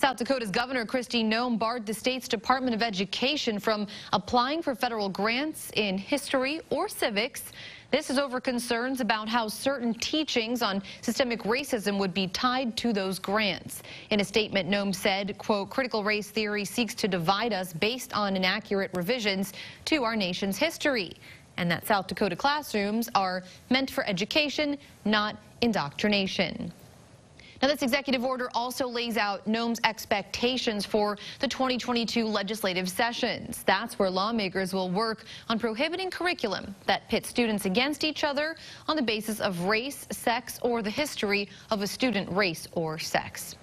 South Dakota's Governor Kristi Noem barred the state's Department of Education from applying for federal grants in history or civics. This is over concerns about how certain teachings on systemic racism would be tied to those grants. In a statement, Noem said, quote, critical race theory seeks to divide us based on inaccurate revisions to our nation's history and that South Dakota classrooms are meant for education, not indoctrination. Now, this executive order also lays out Noem's expectations for the 2022 legislative sessions. That's where lawmakers will work on prohibiting curriculum that pits students against each other on the basis of race, sex, or the history of a student race or sex.